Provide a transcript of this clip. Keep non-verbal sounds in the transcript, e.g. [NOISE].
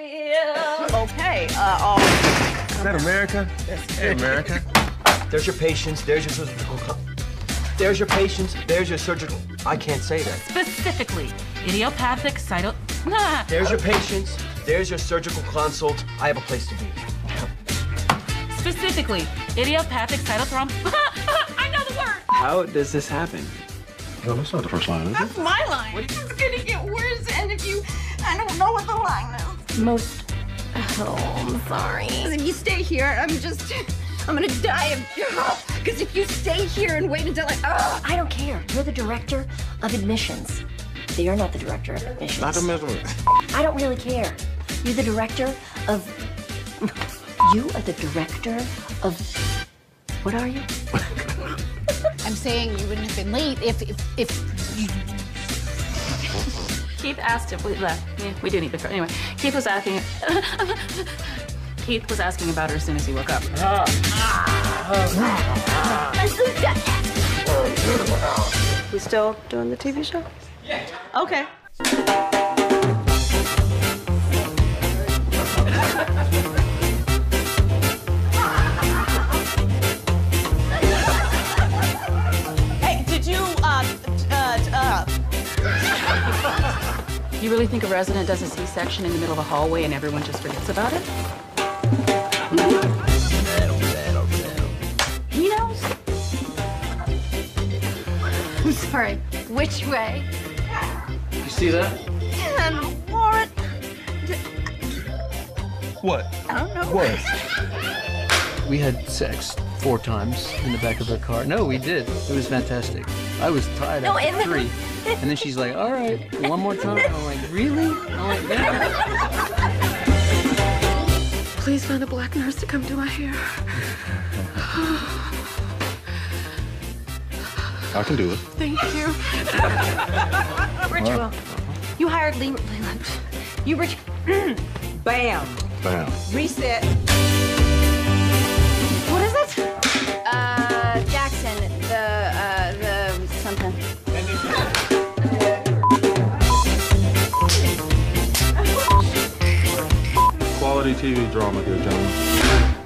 real. Okay, uh, oh. Is that America? Hey, America. There's your patients. There's your surgical. co- There's your patients. There's your surgical. I can't say that. Specifically, idiopathic cyto. Nah. [LAUGHS] There's your patients. There's your surgical consult. I have a place to be. Specifically, idiopathic cytothromb. [LAUGHS] I know the word. How does this happen? No, that's not the first line, is it? That's my line. It's gonna get worse, and if you, I don't know what the line is. Most. Oh, I'm sorry. If you stay here, I'm just, I'm gonna die of, because if you stay here and wait until I, oh. I don't care. You're the director of admissions. You're not the director of admissions. Not the middle. I don't really care. You're the director of. You are the director of. What are you? I'm saying you wouldn't have been late if if, if you Keith asked if we left. Yeah, we do need the car. anyway. Keith was asking. [LAUGHS] Keith was asking about her as soon as he woke up. Ah. Ah. We still doing the TV show? Yeah. Okay. You really think a resident does a C-section in the middle of a hallway and everyone just forgets about it? He knows. I'm sorry. Which way? You see that? and Warren, What? I don't know. What? We had sex four times in the back of her car. No, we did. It was fantastic. I was tired No, after and then- three. And then she's like, all right, one more time. I'm like, really? I'm like, yeah. Please find a black nurse to come do my hair. I can do it. Thank you. Ritual. You hired Lee. Leland. You rich. Bam. Bam. Reset. TV drama here, gentlemen.